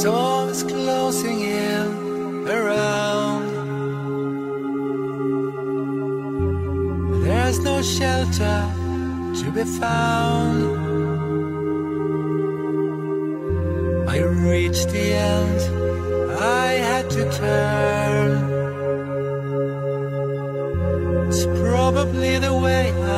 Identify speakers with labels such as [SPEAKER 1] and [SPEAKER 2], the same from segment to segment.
[SPEAKER 1] is closing in around. There's no shelter to be found. I reached the end, I had to turn. It's probably the way I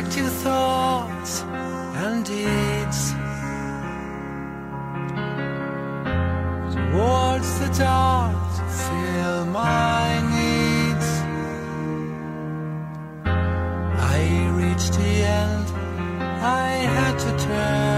[SPEAKER 1] Tracked your thoughts and deeds. Towards the dark to fill my needs. I reached the end, I had to turn.